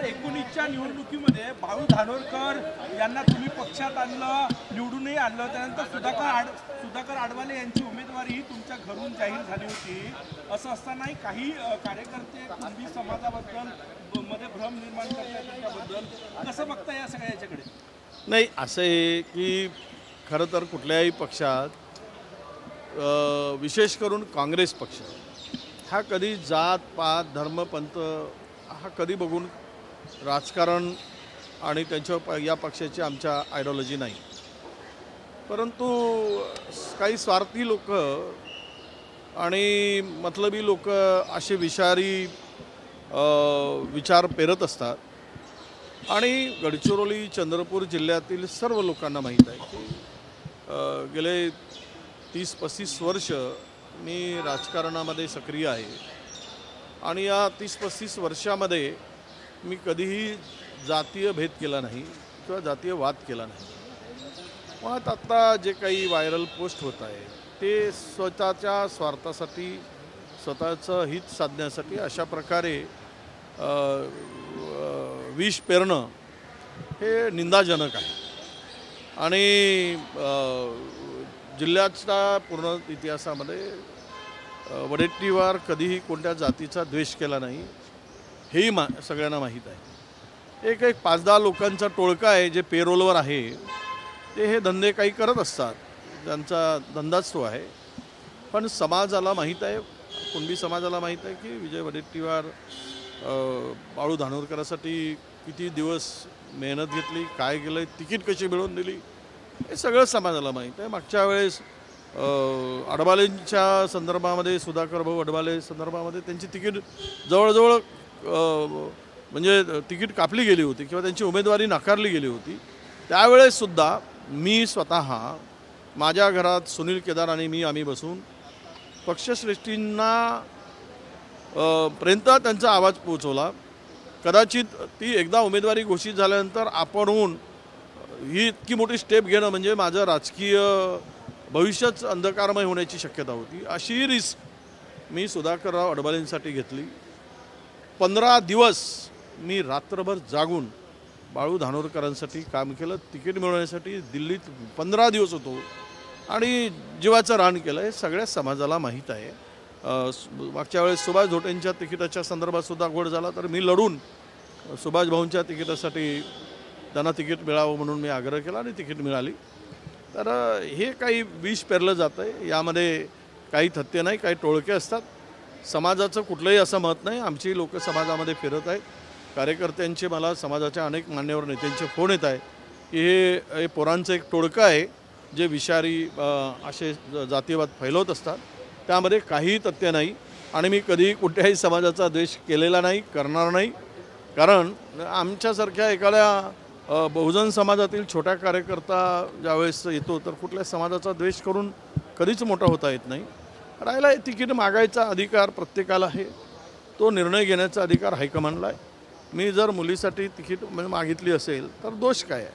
हजार एकोणीसच्या निवडणुकीमध्ये बाळू धानोरकर यांना तुम्ही पक्षात आणलं निवडूनही आणलं. त्यानंतर सुधाकर आड सुधाकर आडवाले यांची उमेदवारी तुमच्या घरून जाहीर झाली होती. असं असतानाही काही कार्यकर्ते कुणबी समाजाबद्दलमध्ये भ्रम निर्माण करतात त्याबद्दल कसं बघता या सगळ्या याच्याकडे? नाही असं आहे की खरं तर कुठल्याही पक्षात विशेष करून काँग्रेस पक्ष हा कधी जात पात धर्मपंथ हा कधी बघून राजकारण आणि त्यांच्या प- या पक्षाची आमच्या आयडिओलॉजी नाही. परंतु काही स्वार्थी लोक आणि मतलबी लोक असे विषारी विचार पेरत असतात. आणि गडचिरोली चंद्रपूर जिल्ह्यातील सर्व लोकांना माहीत आहे की गेले तीस पस्तीस वर्ष मी राजकारणामध्ये सक्रिय आहे. आणि या तीस पस्तीस वर्षामध्ये मी कधीही जातीय भेद केला नाही किंवा जातीय वाद केला नाही. मग आत्ता जे काही व्हायरल पोस्ट होत आहे ते स्वतःच्या स्वार्थासाठी स्वतःचं हित साधण्यासाठी अशा प्रकारे विष पेरणं हे निंदाजनक आहे. आणि जिल्ह्याच्या पूर्ण इतिहासामध्ये वडेट्टीवार कधीही कोणत्या जातीचा द्वेष केला नाही. हेही मा सगळ्यांना माहीत आहे. एक एक पाच दहा लोकांचा टोळका आहे जे पेरोलवर आहे. ते हे धंदे काही करत असतात. त्यांचा धंदाच तो आहे. पण समाजाला माहीत आहे कुणबी समाजाला माहीत आहे की विजय वडेट्टीवार बाळू धानोरकरासाठी किती दिवस मेहनत घेतली काय केलं तिकीट कशी मिळवून दिली हे सगळं समाजाला माहीत आहे. मागच्या वेळेस अडबालेंच्या संदर्भामध्ये सुधाकर भाऊ अडबाले संदर्भामध्ये त्यांची तिकीट जवळजवळ म्हणजे तिकीट कापली गेली होती किंवा त्यांची उमेदवारी नाकारली गेली होती. त्यावेळेससुद्धा मी स्वतः माझ्या घरात सुनील केदार आणि मी आम्ही बसून पक्षश्रेष्ठींना पर्यंत त्यांचा आवाज पोहोचवला. कदाचित ती एकदा उमेदवारी घोषित झाल्यानंतर आपणहून ही इतकी मोठी स्टेप घेणं म्हणजे माझं राजकीय भविष्यच अंधकारमय होण्याची शक्यता होती. अशी रिस्क मी सुधाकरराव अडबालेंसाठी घेतली. पंधरा दिवस मी रात्रभर जागून बाळू धानोरकरांसाठी काम केलं तिकीट मिळवण्यासाठी दिल्लीत पंधरा दिवस होतो आणि जीवाचं रान केलं हे सगळ्या समाजाला माहीत आहे. मागच्या वेळेस सुभाष धोटेंच्या तिकिटाच्या संदर्भात सुद्धा घोड झाला तर मी लढून सुभाष भाऊंच्या तिकिटासाठी त्यांना तिकीट मिळावं म्हणून मी आग्रह केला आणि तिकीट मिळाली. तर हे काही विष पेरलं जातं आहे यामध्ये काही थत्ते नाही काही टोळके असतात. समाजाचं कुठलंही असं मत नाही. आमची लोक समाजामध्ये फिरत आहेत. कार्यकर्त्यांचे मला समाजाच्या अनेक मान्यवर नेत्यांचे फोन येत आहे की हे पोरांचं एक टोळकं आहे जे विषारी असे जातीवाद फैलवत असतात. त्यामध्ये काहीही तथ्य नाही आणि मी कधीही कुठल्याही समाजाचा द्वेष केलेला नाही करणार नाही. कारण आमच्यासारख्या एखाद्या बहुजन समाजातील छोट्या कार्यकर्ता ज्यावेळेस येतो तर कुठल्या समाजाचा द्वेष करून कधीच मोठा होता येत नाही. राहिला तिकीट मागायचा अधिकार प्रत्येकाला आहे. तो निर्णय घेण्याचा अधिकार हायकमांडला आहे. मी जर मुलीसाठी तिकीट म्हणजे मागितली असेल तर दोष काय आहे?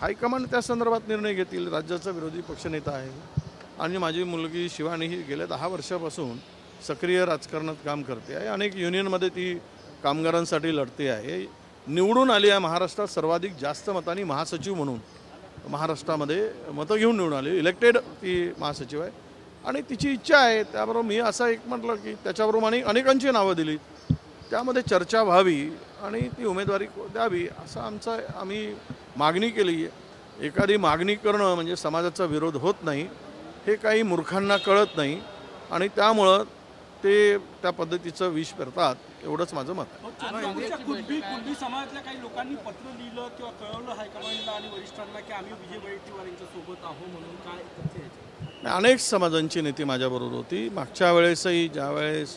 हायकमांड त्या संदर्भात निर्णय घेतील. राज्याचा विरोधी पक्षनेता आहे. आणि माझी मुलगी शिवानी ही गेल्या दहा वर्षापासून सक्रिय राजकारणात काम करते आहे. अनेक युनियनमध्ये ती कामगारांसाठी लढते आहे. निवडून आली आहे महाराष्ट्रात सर्वाधिक जास्त मतांनी महासचिव म्हणून. महाराष्ट्रामध्ये मतं घेऊन निवडून आली. इलेक्टेड ती महासचिव आहे. आणि तिची इच्छा आहे त्याबरोबर मी असं एक म्हटलं की त्याच्याबरोबर आणि अनेकांची नावं दिली. त्यामध्ये चर्चा व्हावी आणि ती उमेदवारी द्यावी असं आमचा आम्ही मागणी केली. आहे एखादी मागणी करणं म्हणजे समाजाचा विरोध होत नाही हे काही मूर्खांना कळत नाही आणि त्यामुळं ते त्या पद्धतीचं विष पेरतात एवढंच माझं मत आहे. आणि अनेक समाजांची नेती माझ्याबरोबर होती. मागच्या वेळेसही ज्यावेळेस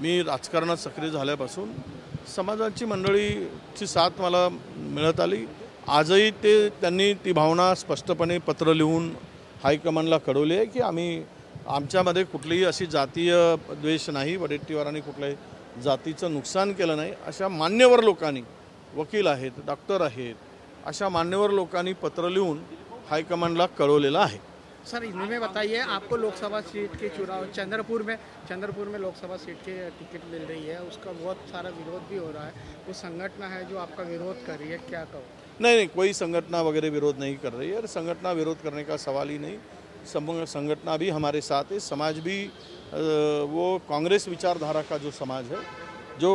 मी राजकारणात सक्रिय झाल्यापासून समाजाची मंडळीची साथ मला मिळत आली. आजही ते त्यांनी ती भावना स्पष्टपणे पत्र लिहून हायकमांडला कळवली आहे की आम्ही आमच्यामध्ये कुठलीही अशी जातीय द्वेष नाही वडेट्टीवारांनी कुठल्याही जातीचं नुकसान केलं नाही. अशा मान्यवर लोकांनी वकील आहेत डॉक्टर आहेत अशा मान्यवर लोकांनी पत्र लिहून हायकमांडला कळवलेलं आहे. सर इनमें बताइए आपको लोकसभा सीट के चुनाव चंद्रपुर में चंद्रपुर में लोकसभा सीट के टिकट मिल रही है उसका बहुत सारा विरोध भी हो रहा है। वो संगठना है जो आपका विरोध कर रही है क्या कहो? नहीं नहीं कोई संगठना वगैरह विरोध नहीं कर रही है। और संगठना विरोध करने का सवाल ही नहीं। संगठना भी हमारे साथ है समाज भी वो कांग्रेस विचारधारा का जो समाज है जो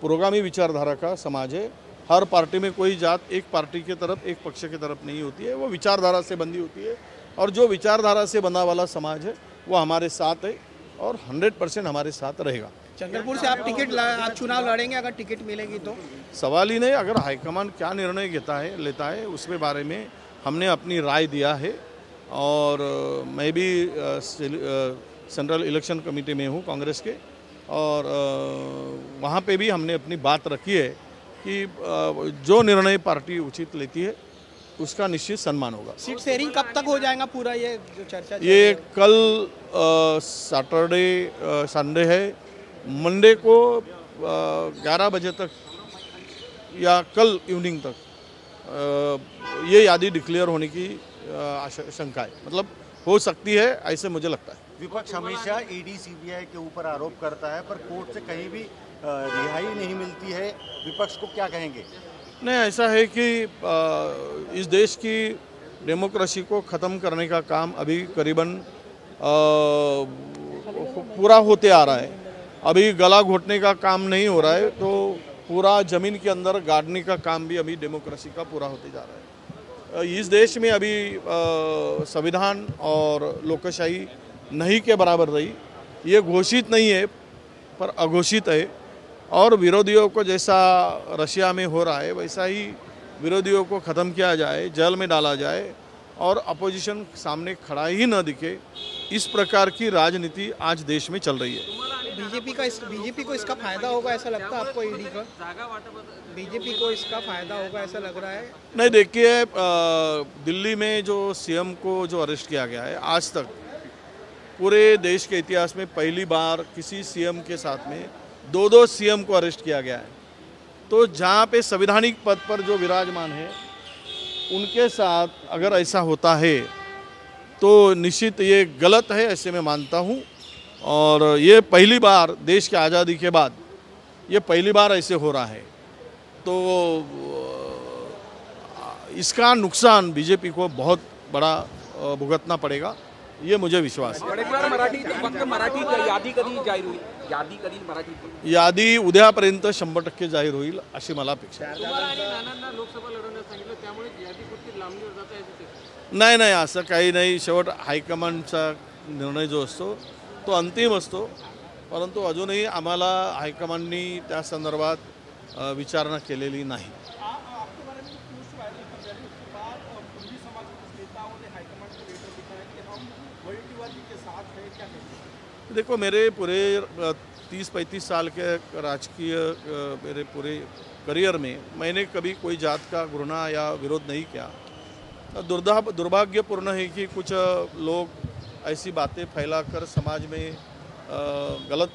पुरोगामी विचारधारा का समाज है हर पार्टी में कोई जात एक पार्टी की तरफ़ एक पक्ष की तरफ़ नहीं होती है। वो विचारधारा से बंधी होती है और जो विचारधारा से बंधा वाला समाज है वो हमारे साथ है और हंड्रेड परसेंट हमारे साथ रहेगा। चंद्रपुर से आप टिकट आप चुनाव लड़ेंगे अगर टिकट मिलेगी तो? सवाल ही नहीं अगर हाईकमान क्या निर्णय लेता है लेता है उसके बारे में हमने अपनी राय दिया है और मैं भी सेंट्रल इलेक्शन कमेटी में हूँ कांग्रेस के और वहाँ पे भी हमने अपनी बात रखी है कि जो निर्णय पार्टी उचित लेती है उसका निश्चित सम्मान होगा। सीट शेयरिंग कब तक हो जाएगा पूरा ये जो चर्चा ये कल सैटरडे संडे है। मंडे को ग्यारह बजे तक या कल इवनिंग तक अ, ये यादी डिक्लेयर होने की शंका है। मतलब हो सकती है ऐसे मुझे लगता है। विपक्ष हमेशा ईडी सीबीआई के ऊपर आरोप करता है पर कोर्ट से कहीं भी रिहाई नहीं मिलती है, विपक्ष को क्या कहेंगे? नहीं, ऐसा है कि इस देश की डेमोक्रेसी को ख़त्म करने का काम अभी करीबन पूरा होते आ रहा है। अभी गला घोटने का काम नहीं हो रहा है तो पूरा ज़मीन के अंदर गाड़ने का काम भी अभी डेमोक्रेसी का पूरा होते जा रहा है। इस देश में अभी संविधान और लोकशाही नहीं के बराबर रही। ये घोषित नहीं है, पर अघोषित है। और विरोधियों को जैसा रशिया में हो रहा है वैसा ही विरोधियों को ख़त्म किया जाए जेल में डाला जाए और अपोजिशन सामने खड़ा ही न दिखे इस प्रकार की राजनीति आज देश में चल रही है। बीजेपी का इस बीजेपी को इसका फ़ायदा होगा ऐसा लगता है आपको ईडी का? बीजेपी को इसका फ़ायदा होगा ऐसा लग रहा है? नहीं देखिए दिल्ली में जो सीएम को जो अरेस्ट किया गया है आज तक पूरे देश के इतिहास में पहली बार किसी सीएम के साथ में दो दो सीएम को अरेस्ट किया गया है। तो जहाँ पे संवैधानिक पद पर जो विराजमान है, उनके साथ अगर ऐसा होता है तो निश्चित ये गलत है ऐसे मैं मानता हूँ। और ये पहली बार देश की आज़ादी के बाद ये पहली बार ऐसे हो रहा है। तो इसका नुकसान बीजेपी को बहुत बड़ा भुगतना पड़ेगा। ये मुझे विश्वास है। यादी कधी जाहीर होईल? यादी कधी मराठी यादी उद्यापर्यंत शंभर टक्के जाहीर होईल अशी मला अपेक्षा आहे. तुम्हाला आणि नानांना लोकसभा लढवण्यास सांगितलं त्यामुळे यादी कुठली लांबणीवर जात आहे नाही नाही असं काही नाही. शेवट हायकमांडचा निर्णय जो असतो तो अंतिम असतो. परंतु अजूनही आम्हाला हायकमांडनी त्या संदर्भात विचारणा केलेली नाही. समाज के नेताओं ने हाईकमान को लेटर लिखा है कि हम के साथ हैं, क्या देखो, मेरे पूरे तीस पैंतीस साल के राजकीय मेरे पूरे करियर में मैंने कभी कोई जात का घृणा या विरोध नहीं किया। दुर्दा दुर्भाग्यपूर्ण है कि कुछ लोग ऐसी बातें फैलाकर समाज में गलत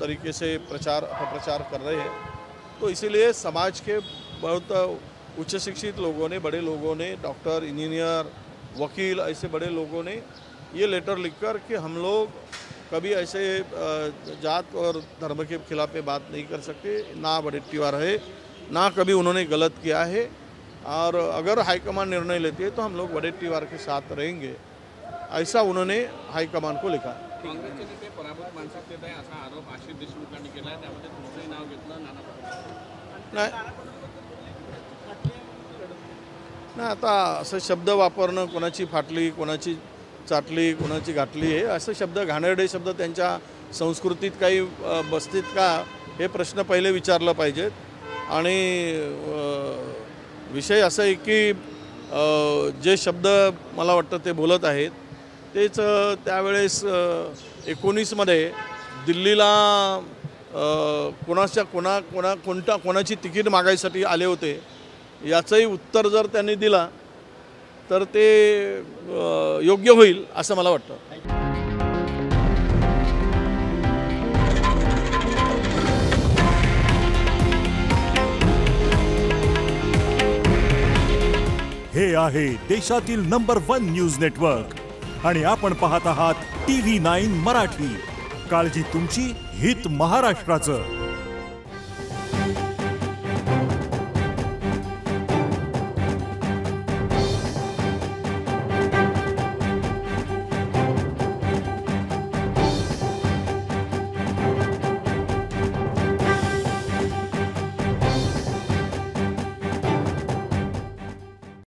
तरीके से प्रचार, अपप्रचार कर रहे हैं। तो इसीलिए समाज के बहुत उच्च शिक्षित लोगों ने बड़े लोगों ने डॉक्टर इंजीनियर वकील ऐसे बड़े लोगों ने ये लेटर लिखकर कि हम लोग कभी ऐसे जात और धर्म के खिलाफ में बात नहीं कर सकते ना वडेट्टीवार है ना कभी उन्होंने गलत किया है। और अगर हाईकमान निर्णय लेती है तो हम लोग वडेट्टीवार के साथ रहेंगे ऐसा उन्होंने हाईकमान को लिखा। ना आता असं शब्द वापरणं कोणाची फाटली कोणाची चाटली कोणाची गाठली हे असं शब्द घाणेरडे शब्द त्यांच्या संस्कृतीत काही बसतीत बसतील का हे प्रश्न पहिले विचारलं पाहिजेत. आणि विषय असं आहे की जे शब्द मला वाटतं ते बोलत आहेत तेच त्यावेळेस एकोणीसमध्ये दिल्लीला कोणाच्या कोणा कोणा कोणता कोणाची तिकीट मागायसाठी आले होते याचंही उत्तर जर त्यांनी दिला तर ते योग्य होईल असं मला वाटतं. हे आहे देशातील नंबर वन न्यूज नेटवर्क. आणि आपण पाहत आहात टी व्ही नाईन मराठी. काळजी तुमची हित महाराष्ट्राचं.